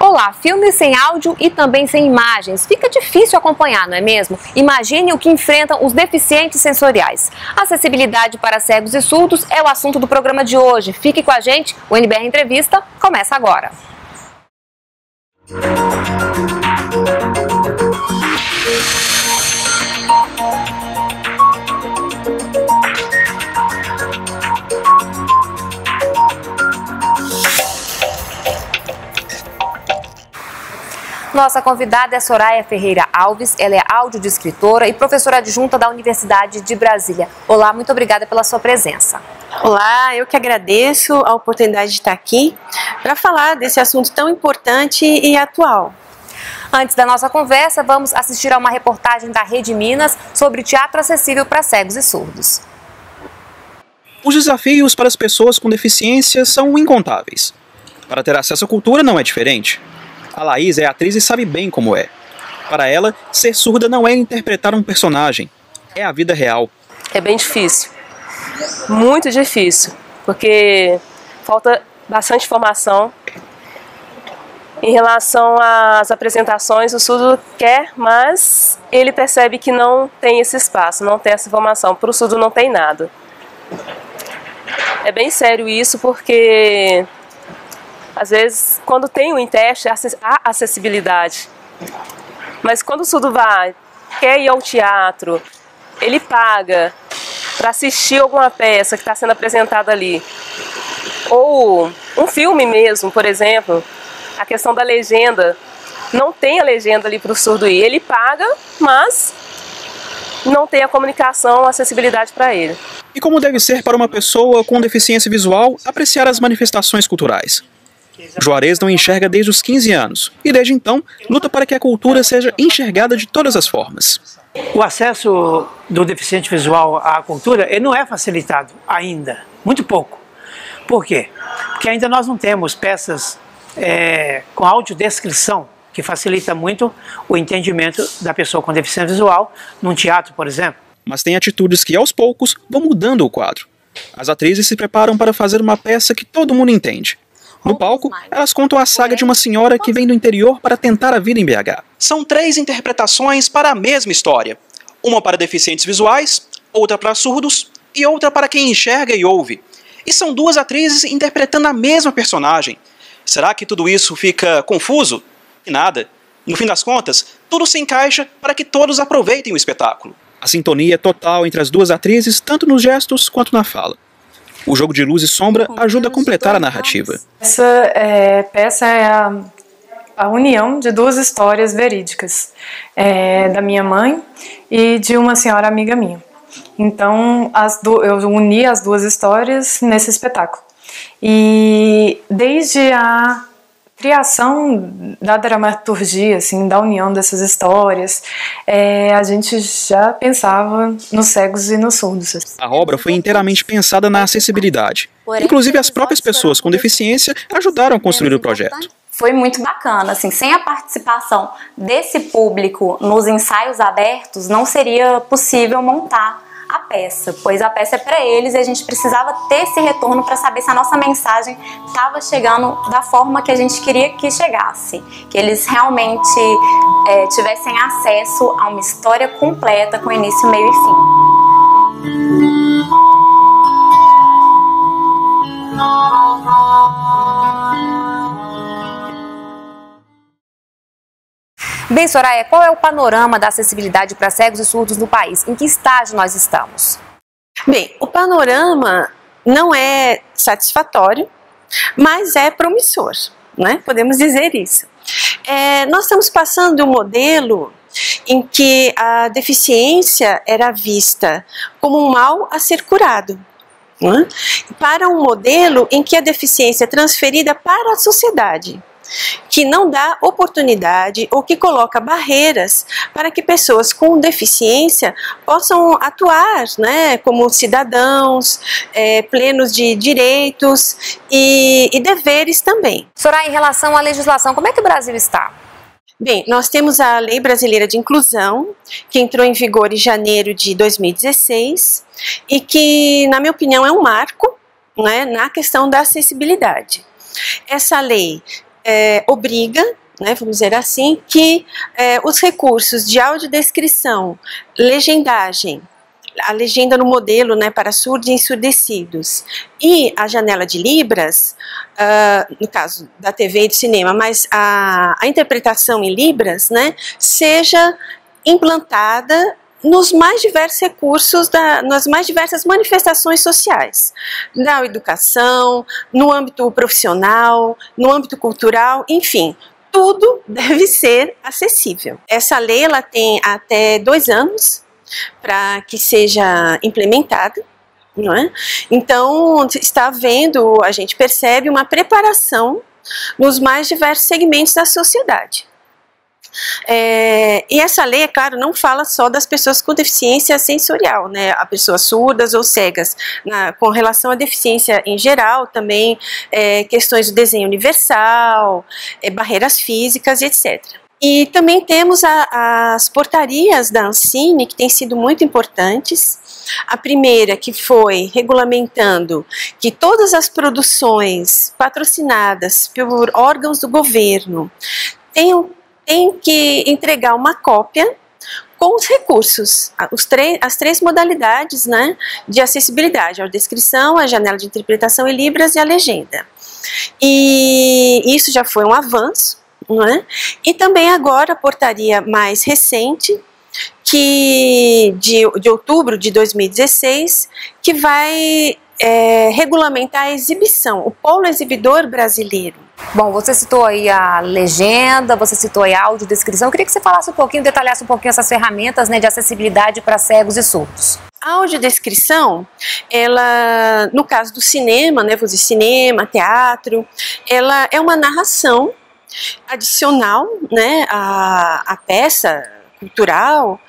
Olá, filmes sem áudio e também sem imagens. Fica difícil acompanhar, não é mesmo? Imagine o que enfrentam os deficientes sensoriais. Acessibilidade para cegos e surdos é o assunto do programa de hoje. Fique com a gente, o NBR Entrevista começa agora. Nossa convidada é Soraya Ferreira Alves, ela é audiodescritora e professora adjunta da Universidade de Brasília. Olá, muito obrigada pela sua presença. Olá, eu que agradeço a oportunidade de estar aqui para falar desse assunto tão importante e atual. Antes da nossa conversa, vamos assistir a uma reportagem da Rede Minas sobre teatro acessível para cegos e surdos. Os desafios para as pessoas com deficiência são incontáveis. Para ter acesso à cultura não é diferente. A Laís é atriz e sabe bem como é. Para ela, ser surda não é interpretar um personagem, é a vida real. É bem difícil, muito difícil, porque falta bastante informação. Em relação às apresentações, o surdo quer, mas ele percebe que não tem esse espaço, não tem essa informação. Para o surdo não tem nada. É bem sério isso, porque às vezes, quando tem o teste, há acessibilidade. Mas quando o surdo vai, quer ir ao teatro, ele paga para assistir alguma peça que está sendo apresentada ali. Ou um filme mesmo, por exemplo, a questão da legenda. Não tem a legenda ali para o surdo ir. Ele paga, mas não tem a comunicação, a acessibilidade para ele. E como deve ser para uma pessoa com deficiência visual apreciar as manifestações culturais? Juarez não enxerga desde os 15 anos e, desde então, luta para que a cultura seja enxergada de todas as formas. O acesso do deficiente visual à cultura ele não é facilitado ainda, muito pouco. Por quê? Porque ainda nós não temos peças é, com audiodescrição, que facilita muito o entendimento da pessoa com deficiência visual num teatro, por exemplo. Mas tem atitudes que, aos poucos, vão mudando o quadro. As atrizes se preparam para fazer uma peça que todo mundo entende, no palco, elas contam a saga de uma senhora que vem do interior para tentar a vida em BH. São três interpretações para a mesma história: uma para deficientes visuais, outra para surdos e outra para quem enxerga e ouve. E são duas atrizes interpretando a mesma personagem. Será que tudo isso fica confuso? E nada. No fim das contas, tudo se encaixa para que todos aproveitem o espetáculo. A sintonia é total entre as duas atrizes, tanto nos gestos quanto na fala. O jogo de luz e sombra ajuda a completar a narrativa. Essa é, peça é a, a, união de duas histórias verídicas, é, da minha mãe e de uma senhora amiga minha. Então, do, eu uni as duas histórias nesse espetáculo. E desde a criação da dramaturgia, assim, da união dessas histórias, é, a gente já pensava nos cegos e nos surdos. A obra foi inteiramente pensada na acessibilidade. Inclusive, as próprias pessoas com deficiência ajudaram a construir o projeto foi muito bacana, assim, sem a participação desse público nos ensaios abertos, não seria possível montar a peça, pois a peça é para eles e a gente precisava ter esse retorno para saber se a nossa mensagem estava chegando da forma que a gente queria que chegasse, que eles realmente é, tivessem acesso a uma história completa com início, meio e fim. Bem, Soraya, qual é o panorama da acessibilidade para cegos e surdos no país? Em que estágio nós estamos? Bem, o panorama não é satisfatório, mas é promissor, né? Podemos dizer isso. É, nós estamos passando um modelo em que a deficiência era vista como um mal a ser curado. Né? Para um modelo em que a deficiência é transferida para a sociedade que não dá oportunidade ou que coloca barreiras para que pessoas com deficiência possam atuar né, como cidadãos, é, plenos de direitos e, e deveres também. Soraya, em relação à legislação, como é que o Brasil está? Bem, nós temos a Lei Brasileira de Inclusão, que entrou em vigor em janeiro de 2016 e que, na minha opinião, é um marco né, na questão da acessibilidade. Essa lei é, obriga né, vamos dizer assim, que é, os recursos de audiodescrição, legendagem, a legenda no modelo né, para surdos e ensurdecidos e a janela de Libras, uh, no caso da TV e do cinema, mas a, a interpretação em Libras, né, seja implantada nos mais diversos recursos, da, nas mais diversas manifestações sociais, na educação, no âmbito profissional, no âmbito cultural, enfim, tudo deve ser acessível. Essa lei ela tem até dois anos para que seja implementada. Não é? Então, está havendo, a gente percebe uma preparação nos mais diversos segmentos da sociedade. É, e essa lei, é claro, não fala só das pessoas com deficiência sensorial, né, a pessoas surdas ou cegas, na, com relação à deficiência em geral, também é, questões do desenho universal, é, barreiras físicas, etc. E também temos a, as portarias da Ancine, que têm sido muito importantes. A primeira, que foi regulamentando que todas as produções patrocinadas por órgãos do governo tenham tem que entregar uma cópia com os recursos, os as três modalidades né, de acessibilidade, a descrição, a janela de interpretação e libras e a legenda. E isso já foi um avanço, não é? E também agora a portaria mais recente, que de, de outubro de 2016, que vai é, regulamentar a exibição, o polo exibidor brasileiro. Bom, você citou aí a legenda, você citou aí a audiodescrição. Eu queria que você falasse um pouquinho, detalhasse um pouquinho essas ferramentas né, de acessibilidade para cegos e surdos. A audiodescrição, ela, no caso do cinema, né, vou dizer cinema, teatro, ela é uma narração adicional né, à, à peça cultural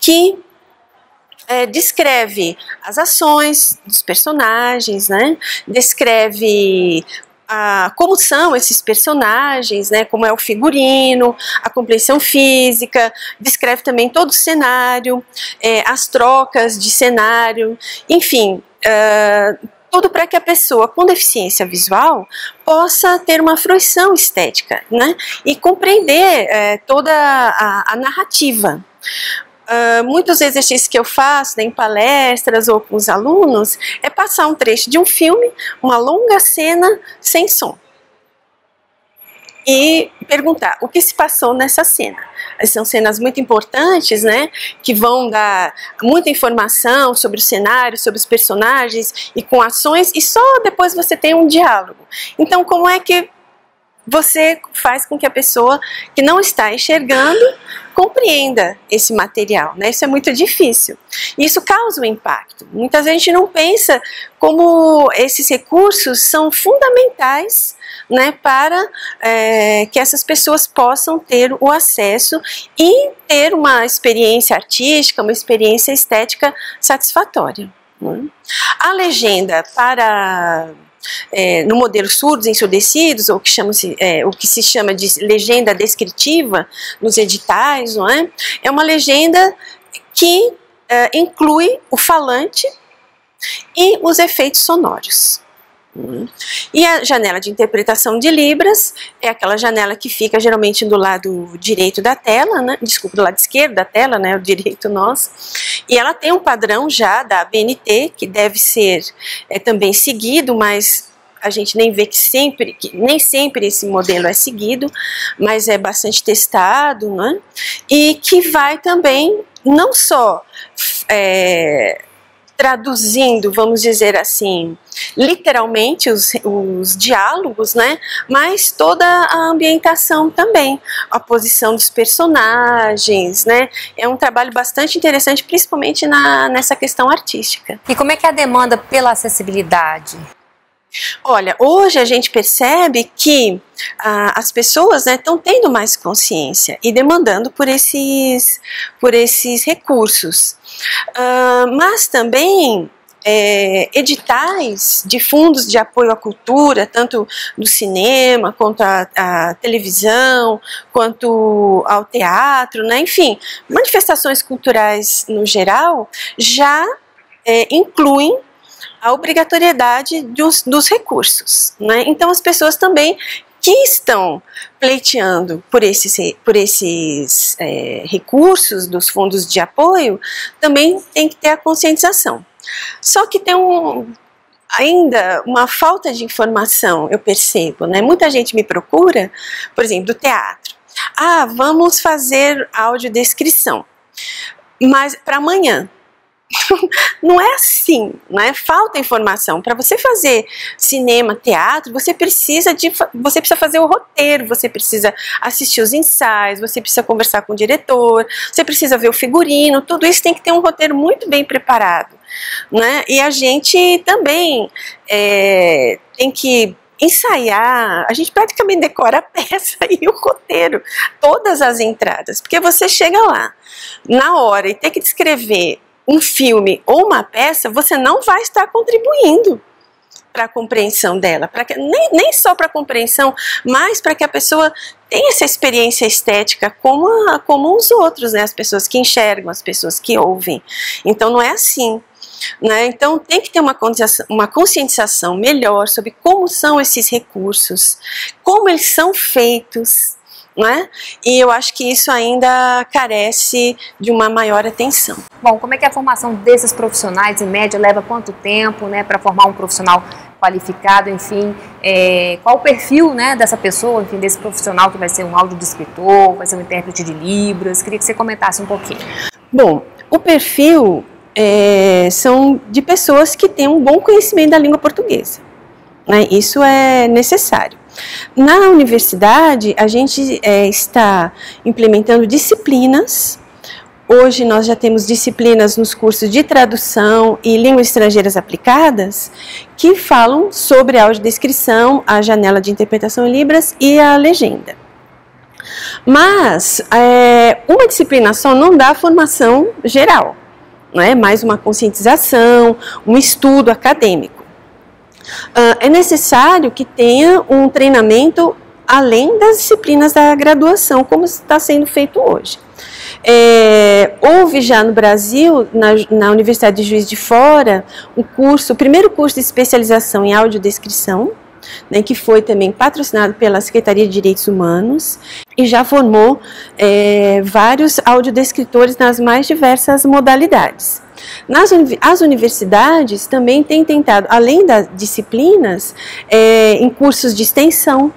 que é, descreve as ações dos personagens, né? descreve a, como são esses personagens, né, como é o figurino, a compreensão física, descreve também todo o cenário, é, as trocas de cenário, enfim, uh, tudo para que a pessoa com deficiência visual possa ter uma fruição estética né, e compreender é, toda a, a narrativa. Uh, muitos exercícios que eu faço né, em palestras ou com os alunos é passar um trecho de um filme, uma longa cena sem som. E perguntar o que se passou nessa cena. São cenas muito importantes, né? Que vão dar muita informação sobre o cenário, sobre os personagens e com ações, e só depois você tem um diálogo. Então, como é que você faz com que a pessoa que não está enxergando compreenda esse material, né? Isso é muito difícil. Isso causa um impacto. Muitas vezes a gente não pensa como esses recursos são fundamentais né, para é, que essas pessoas possam ter o acesso e ter uma experiência artística, uma experiência estética satisfatória. Né? A legenda para é, no modelo surdos ensurdecidos, ou que chama é, o que se chama de legenda descritiva nos editais, não é? É uma legenda que é, inclui o falante e os efeitos sonoros. E a janela de interpretação de Libras é aquela janela que fica geralmente do lado direito da tela, né? desculpa, do lado esquerdo da tela, né? o direito nosso. E ela tem um padrão já da ABNT, que deve ser é, também seguido, mas a gente nem vê que sempre, que nem sempre esse modelo é seguido, mas é bastante testado, né? e que vai também não só é, traduzindo, vamos dizer assim, literalmente os, os diálogos, né? Mas toda a ambientação também, a posição dos personagens, né? É um trabalho bastante interessante, principalmente na, nessa questão artística. E como é que é a demanda pela acessibilidade? Olha, hoje a gente percebe que ah, as pessoas estão né, tendo mais consciência e demandando por esses, por esses recursos. Ah, mas também é, editais de fundos de apoio à cultura, tanto do cinema, quanto à, televisão, quanto ao teatro, né? enfim, manifestações culturais no geral, já é, incluem a obrigatoriedade dos, dos recursos. Né? Então as pessoas também que estão pleiteando por esses, por esses é, recursos dos fundos de apoio também tem que ter a conscientização. Só que tem um, ainda uma falta de informação, eu percebo, né? Muita gente me procura, por exemplo, do teatro. Ah, vamos fazer audiodescrição, mas para amanhã. não é assim, né? Falta informação. Para você fazer cinema, teatro, você precisa de você precisa fazer o roteiro, você precisa assistir os ensaios, você precisa conversar com o diretor, você precisa ver o figurino, tudo isso tem que ter um roteiro muito bem preparado, né? E a gente também é, tem que ensaiar, a gente praticamente decora a peça e o roteiro, todas as entradas, porque você chega lá na hora e tem que descrever um filme ou uma peça, você não vai estar contribuindo para a compreensão dela, para nem, nem só para a compreensão, mas para que a pessoa tenha essa experiência estética como, a, como os outros, né? as pessoas que enxergam, as pessoas que ouvem. Então não é assim. Né? Então tem que ter uma conscientização, uma conscientização melhor sobre como são esses recursos, como eles são feitos, né? E eu acho que isso ainda carece de uma maior atenção. Bom, como é que a formação desses profissionais, em média, leva quanto tempo, né, para formar um profissional qualificado, enfim, é, qual o perfil, né, dessa pessoa, enfim, desse profissional que vai ser um audiodescritor, vai ser um intérprete de libras, queria que você comentasse um pouquinho. Bom, o perfil é, são de pessoas que têm um bom conhecimento da língua portuguesa, né, isso é necessário. Na universidade, a gente é, está implementando disciplinas. Hoje nós já temos disciplinas nos cursos de tradução e línguas estrangeiras aplicadas que falam sobre a audiodescrição, a janela de interpretação em Libras e a legenda. Mas é, uma disciplina só não dá formação geral, é mais uma conscientização, um estudo acadêmico. Uh, é necessário que tenha um treinamento além das disciplinas da graduação, como está sendo feito hoje. É, houve já no Brasil, na, na, Universidade de Juiz de Fora, o curso, o primeiro curso de especialização em audiodescrição, né, que foi também patrocinado pela Secretaria de Direitos Humanos e já formou é, vários audiodescritores nas mais diversas modalidades. Nas as universidades também têm tentado, além das disciplinas, é, em cursos de extensão.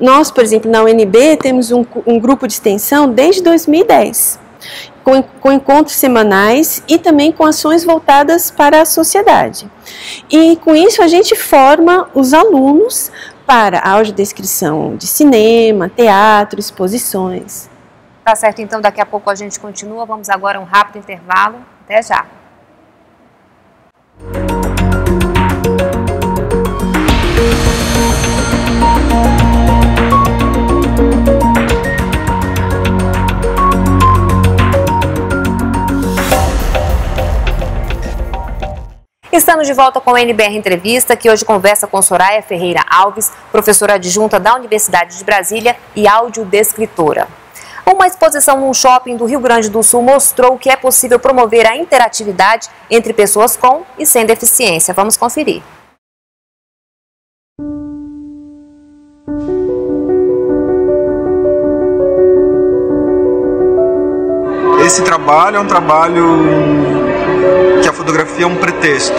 Nós, por exemplo, na UNB temos um, um grupo de extensão desde 2010, com, com, encontros semanais e também com ações voltadas para a sociedade. E com isso a gente forma os alunos para audiodescrição de cinema, teatro, exposições. Tá certo, então daqui a pouco a gente continua. Vamos agora a um rápido intervalo. Até já. Estamos de volta com o NBR Entrevista, que hoje conversa com Soraya Ferreira Alves, professora adjunta da Universidade de Brasília e audiodescritora. Uma exposição num shopping do Rio Grande do Sul mostrou que é possível promover a interatividade entre pessoas com e sem deficiência. Vamos conferir. Esse trabalho é um trabalho que a fotografia é um pretexto.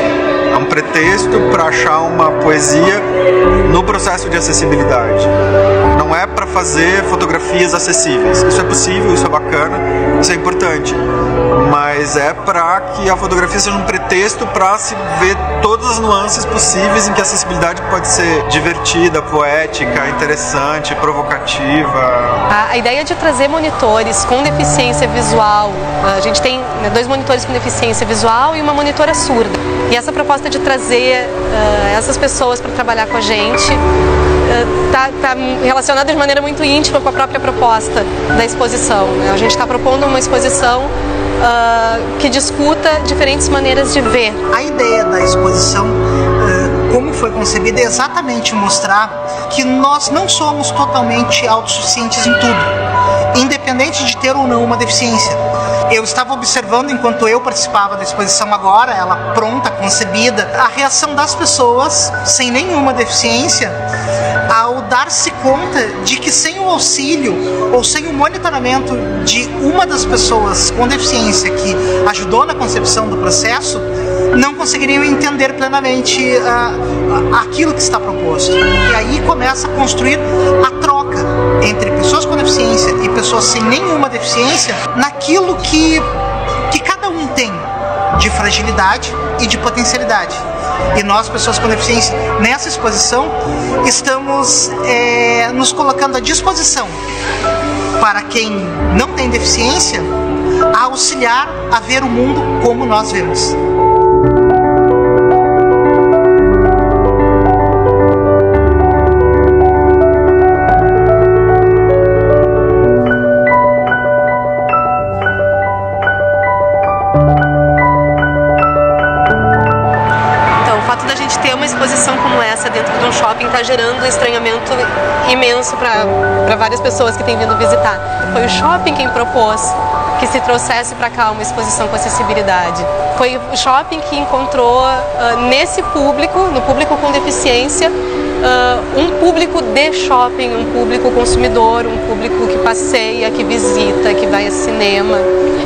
É um pretexto para achar uma poesia no processo de acessibilidade não é para fazer fotografias acessíveis. Isso é possível, isso é bacana, isso é importante, mas é para que a fotografia seja um pretexto para se ver todas as nuances possíveis em que a acessibilidade pode ser divertida, poética, interessante, provocativa. A, ideia de trazer monitores com deficiência visual, a gente tem né, dois monitores com deficiência visual e uma monitora surda. E essa proposta de trazer uh, essas pessoas para trabalhar com a gente está tá relacionada de maneira muito íntima com a própria proposta da exposição. Né? A gente está propondo uma exposição uh, que discuta diferentes maneiras de ver. A ideia da exposição como foi concebida é exatamente mostrar que nós não somos totalmente autossuficientes em tudo, independente de ter ou não uma deficiência. Eu estava observando enquanto eu participava da exposição agora, ela pronta, concebida, a reação das pessoas sem nenhuma deficiência ao dar-se conta de que sem o auxílio ou sem o monitoramento de uma das pessoas com deficiência que ajudou na concepção do processo, não conseguiriam entender plenamente uh, aquilo que está proposto. E aí começa a construir a troca entre pessoas com deficiência e pessoas sem nenhuma deficiência naquilo que, que cada um tem de fragilidade e de potencialidade. E nós, pessoas com deficiência, nessa exposição, estamos é, nos colocando à disposição para quem não tem deficiência a auxiliar a ver o mundo como nós vemos. Gerando um estranhamento imenso para várias pessoas que têm vindo visitar. Foi o shopping quem propôs que se trouxesse para cá uma exposição com acessibilidade. Foi o shopping que encontrou uh, nesse público, no público com deficiência, uh, um público de shopping, um público consumidor, um público que passeia, que visita, que vai ao cinema,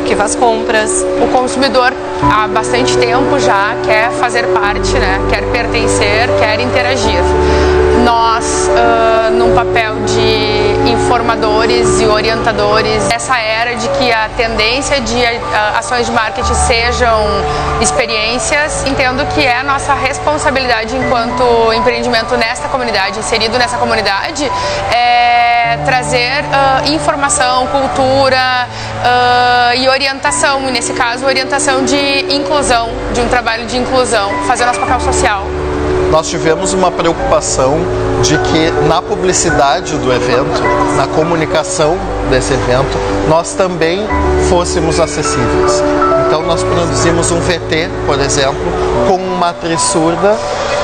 que faz compras. O consumidor há bastante tempo já quer fazer parte, né? quer pertencer, quer interagir nós, uh, num papel de informadores e orientadores, essa era de que a tendência de uh, ações de marketing sejam experiências, entendo que é nossa responsabilidade enquanto empreendimento nesta comunidade, inserido nessa comunidade, é trazer uh, informação, cultura e orientação, e nesse caso, orientação de inclusão, de um trabalho de inclusão, fazer nosso papel social. Nós tivemos uma preocupação de que na publicidade do evento, na comunicação desse evento, nós também fôssemos acessíveis. Então nós produzimos um VT, por exemplo, com uma atriz surda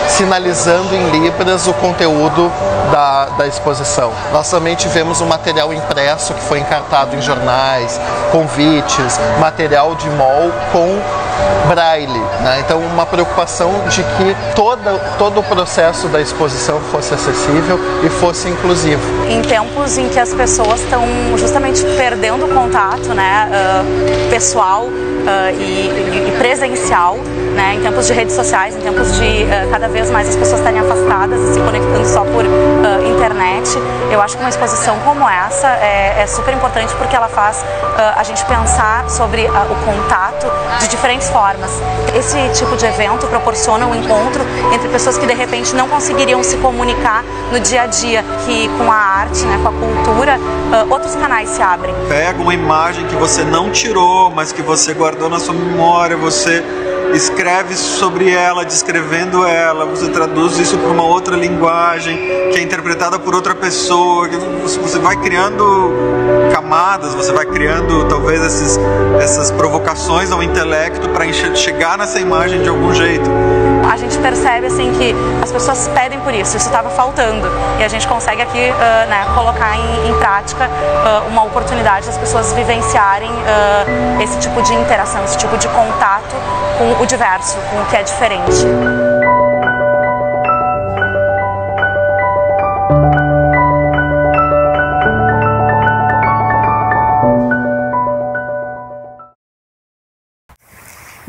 sinalizando em libras o conteúdo da, da exposição. Nós também tivemos um material impresso que foi encartado em jornais, convites, material de mall com braille. Né? Então, uma preocupação de que toda, todo o processo da exposição fosse acessível e fosse inclusivo. Em tempos em que as pessoas estão justamente perdendo o contato né, uh, pessoal uh, e, e, presencial, né, em tempos de redes sociais, em tempos de uh, cada vez mais as pessoas estarem afastadas e se conectando só por internet, eu acho que uma exposição como essa é, é super importante porque ela faz a gente pensar sobre o contato de diferentes formas. Esse tipo de evento proporciona um encontro entre pessoas que de repente não conseguiriam se comunicar no dia a dia, que com a arte, né, com a cultura, uh, outros canais se abrem. Pega uma imagem que você não tirou, mas que você guardou na sua memória, você escreve sobre ela, descrevendo ela, você traduz isso para uma outra linguagem que é interpretada por outra pessoa, você vai criando camadas, você vai criando talvez esses, essas provocações ao intelecto para chegar nessa imagem de algum jeito. A gente percebe assim que as pessoas pedem por isso, isso estava faltando e a gente consegue aqui uh, né, colocar em, em prática uh, uma oportunidade das pessoas vivenciarem uh, esse tipo de interação, esse tipo de contato com o diverso, com o que é diferente.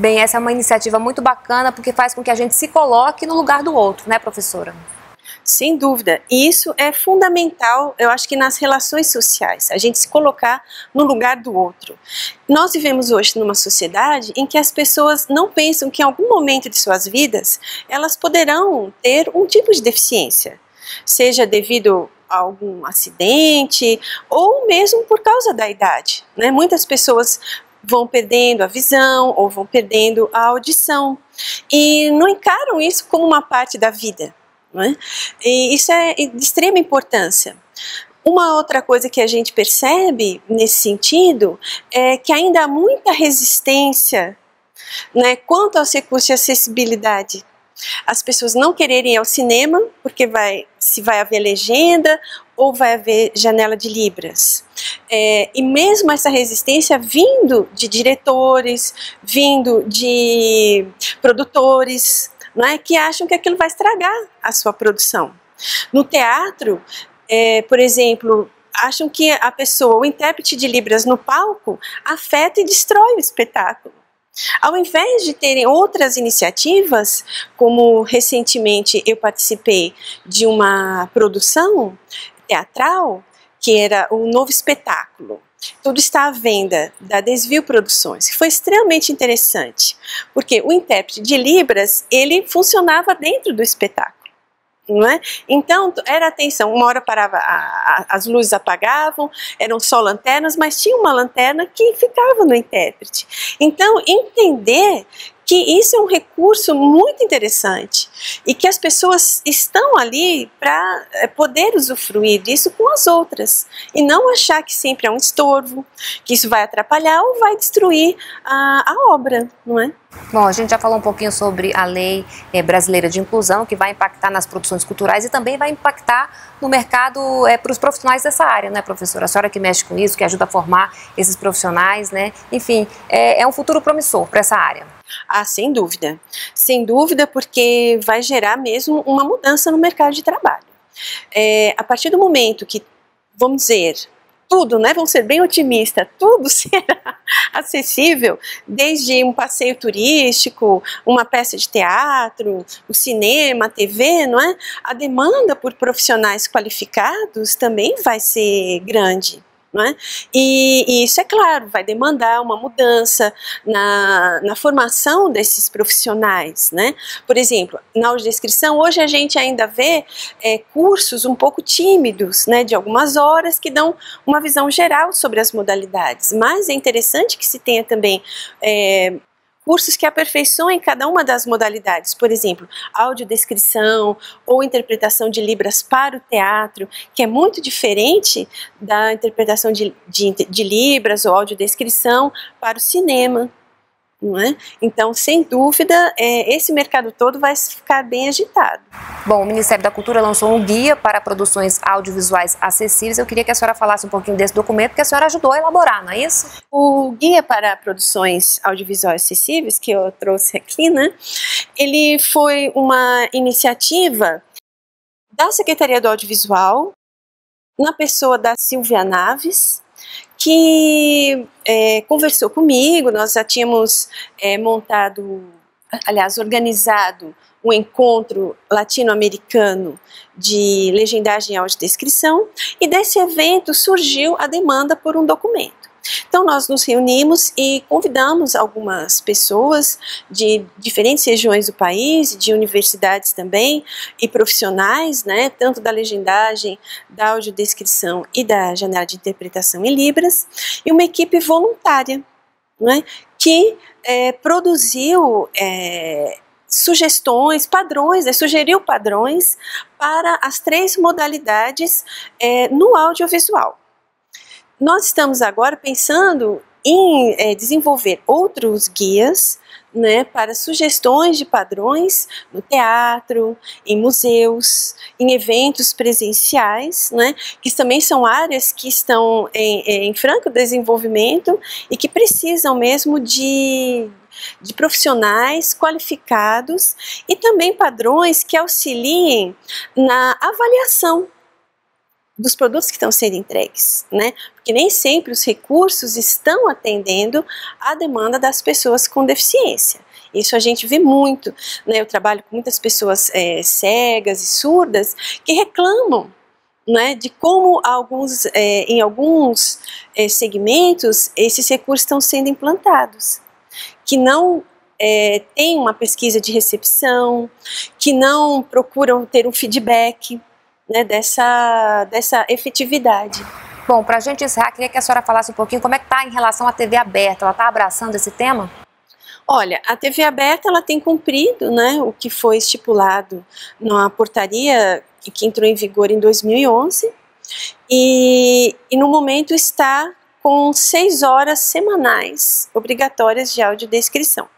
Bem, essa é uma iniciativa muito bacana porque faz com que a gente se coloque no lugar do outro, né, professora? Sem dúvida. E isso é fundamental, eu acho que nas relações sociais, a gente se colocar no lugar do outro. Nós vivemos hoje numa sociedade em que as pessoas não pensam que em algum momento de suas vidas elas poderão ter um tipo de deficiência, seja devido a algum acidente ou mesmo por causa da idade. Né? Muitas pessoas vão perdendo a visão ou vão perdendo a audição e não encaram isso como uma parte da vida. Não é? E isso é de extrema importância. Uma outra coisa que a gente percebe nesse sentido é que ainda há muita resistência né, quanto aos recursos de acessibilidade. as pessoas não quererem ir ao cinema porque vai se vai haver legenda ou vai haver janela de libras. É, e mesmo essa resistência vindo de diretores, vindo de produtores, não é, que acham que aquilo vai estragar a sua produção. No teatro, é, por exemplo, acham que a pessoa, o intérprete de libras no palco, afeta e destrói o espetáculo. Ao invés de terem outras iniciativas, como recentemente eu participei de uma produção teatral, que era o novo espetáculo. Tudo está à venda da Desvio Produções, que foi extremamente interessante, porque o intérprete de Libras, ele funcionava dentro do espetáculo é? Então, era atenção, uma hora parava, a, a, as luzes apagavam, eram só lanternas, mas tinha uma lanterna que ficava no intérprete. Então, entender que isso é um recurso muito interessante e que as pessoas estão ali para eh, poder usufruir disso com as outras e não achar que sempre é um estorvo, que isso vai atrapalhar ou vai destruir a, a obra, não é? Bom, a gente já falou um pouquinho sobre a lei é, brasileira de inclusão, que vai impactar nas produções culturais e também vai impactar no mercado é, para os profissionais dessa área, né, professora? A senhora que mexe com isso, que ajuda a formar esses profissionais, né? Enfim, é, é um futuro promissor para essa área. Ah, sem dúvida. Sem dúvida, porque vai gerar mesmo uma mudança no mercado de trabalho. É, a partir do momento que, vamos dizer, tudo, né? Vamos ser bem otimistas, tudo será acessível, desde um passeio turístico, uma peça de teatro, o cinema, a TV, não é? A demanda por profissionais qualificados também vai ser grande. É? E, e, isso, é claro, vai demandar uma mudança na, na formação desses profissionais. Né? Por exemplo, na audiodescrição, hoje a gente ainda vê é, cursos um pouco tímidos, né, de algumas horas, que dão uma visão geral sobre as modalidades. Mas é interessante que se tenha também é, cursos que aperfeiçoem cada uma das modalidades, por exemplo, audiodescrição ou interpretação de Libras para o teatro, que é muito diferente da interpretação de, de, de Libras ou audiodescrição para o cinema. Não é? Então, sem dúvida, é, esse mercado todo vai ficar bem agitado. Bom, o Ministério da Cultura lançou um guia para produções audiovisuais acessíveis. Eu queria que a senhora falasse um pouquinho desse documento, que a senhora ajudou a elaborar, não é isso? O guia para produções audiovisuais acessíveis, que eu trouxe aqui, né? Ele foi uma iniciativa da Secretaria do Audiovisual, na pessoa da Silvia Naves, que é, conversou comigo, nós já tínhamos é, montado, aliás, organizado um encontro latino-americano de legendagem e audiodescrição, e desse evento surgiu a demanda por um documento. Então nós nos reunimos e convidamos algumas pessoas de diferentes regiões do país, de universidades também, e profissionais, né, tanto da legendagem, da audiodescrição e da janela de interpretação em Libras, e uma equipe voluntária, né, que é, produziu é, sugestões, padrões, né, sugeriu padrões para as três modalidades é, no audiovisual. Nós estamos agora pensando em é, desenvolver outros guias né, para sugestões de padrões no teatro, em museus, em eventos presenciais, né, que também são áreas que estão em, em franco desenvolvimento e que precisam mesmo de, de profissionais qualificados e também padrões que auxiliem na avaliação dos produtos que estão sendo entregues, né? Porque nem sempre os recursos estão atendendo à demanda das pessoas com deficiência. Isso a gente vê muito, né? Eu trabalho com muitas pessoas é, cegas e surdas que reclamam né, de como alguns, é, em alguns é, segmentos esses recursos estão sendo implantados, que não é, tem uma pesquisa de recepção, que não procuram ter um feedback né, dessa, dessa efetividade. Bom, para a gente encerrar, queria que a senhora falasse um pouquinho como é que está em relação à TV aberta. Ela está abraçando esse tema? Olha, a TV aberta ela tem cumprido né, o que foi estipulado na portaria que entrou em vigor em 2011 e, e no momento está com seis horas semanais obrigatórias de audiodescrição.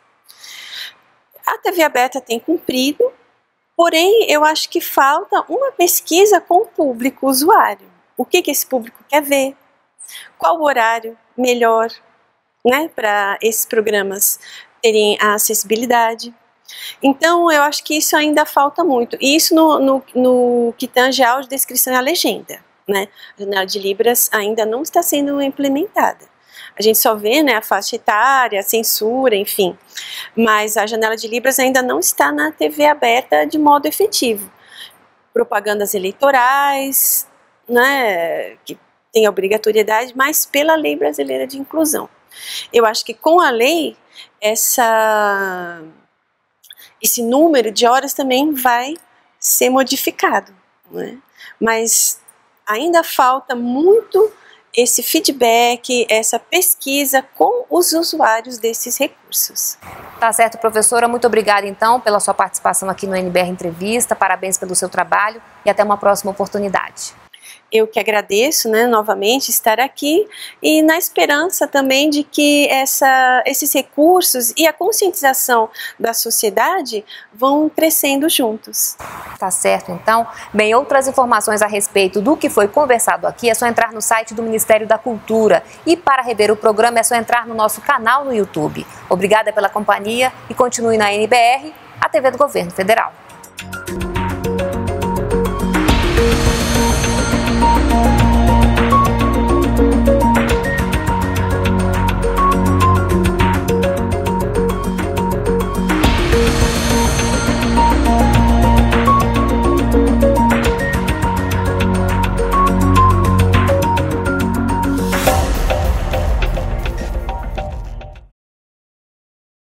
A TV aberta tem cumprido, porém eu acho que falta uma pesquisa com o público usuário. O que, que esse público quer ver? Qual o horário melhor né, para esses programas terem a acessibilidade? Então, eu acho que isso ainda falta muito. E isso no, no, no que tange a audiodescrição e a legenda. Né? A janela de Libras ainda não está sendo implementada. A gente só vê né, a faixa etária, a censura, enfim. Mas a janela de Libras ainda não está na TV aberta de modo efetivo. Propagandas eleitorais, né, que tem obrigatoriedade, mas pela lei brasileira de inclusão. Eu acho que com a lei, essa esse número de horas também vai ser modificado. Né? Mas ainda falta muito esse feedback, essa pesquisa com os usuários desses recursos. Tá certo, professora. Muito obrigada, então, pela sua participação aqui no NBR Entrevista. Parabéns pelo seu trabalho e até uma próxima oportunidade eu que agradeço, né, novamente estar aqui e na esperança também de que essa, esses recursos e a conscientização da sociedade vão crescendo juntos. Tá certo, então. Bem, outras informações a respeito do que foi conversado aqui é só entrar no site do Ministério da Cultura e para rever o programa é só entrar no nosso canal no YouTube. Obrigada pela companhia e continue na NBR, a TV do Governo Federal.